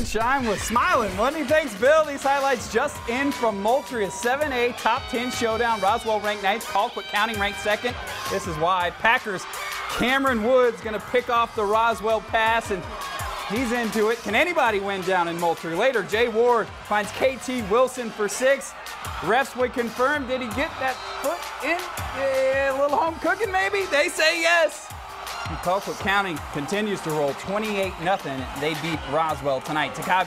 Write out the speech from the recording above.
Sunshine was smiling, wasn't he? Thanks, Bill. These highlights just in from Moultrie, a 7A top 10 showdown. Roswell ranked ninth, Colquitt County ranked second. This is why Packers Cameron Woods going to pick off the Roswell pass, and he's into it. Can anybody win down in Moultrie? Later, Jay Ward finds KT Wilson for six. Refs would confirm, did he get that foot in? Yeah, a little home cooking maybe? They say yes. Colquitt County continues to roll 28-0. They beat Roswell tonight. Takai